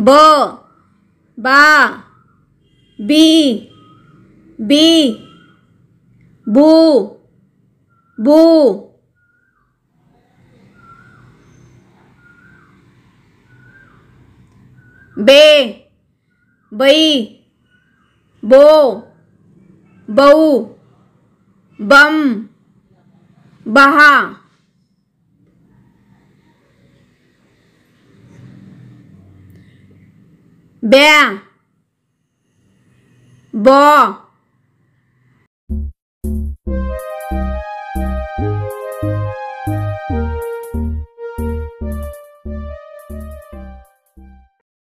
ब बा B B बू बू। बे बई बो बऊ बम बहा। ब्या ब